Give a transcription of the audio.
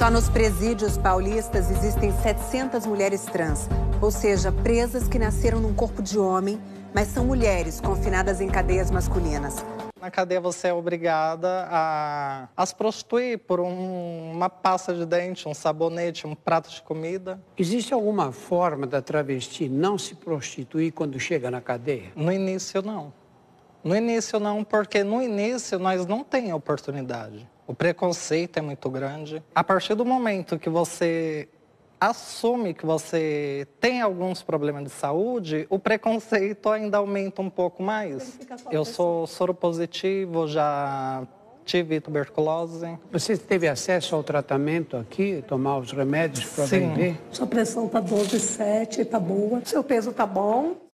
Só nos presídios paulistas existem 700 mulheres trans, ou seja, presas que nasceram num corpo de homem, mas são mulheres confinadas em cadeias masculinas. Na cadeia você é obrigada a, a se prostituir por um, uma pasta de dente, um sabonete, um prato de comida. Existe alguma forma da travesti não se prostituir quando chega na cadeia? No início, não. No início, não, porque no início nós não tem oportunidade. O preconceito é muito grande. A partir do momento que você assume que você tem alguns problemas de saúde, o preconceito ainda aumenta um pouco mais. Eu sou soro positivo, já tive tuberculose. Você teve acesso ao tratamento aqui, tomar os remédios para vender? Sua pressão tá 12,7, tá boa. Seu peso tá bom.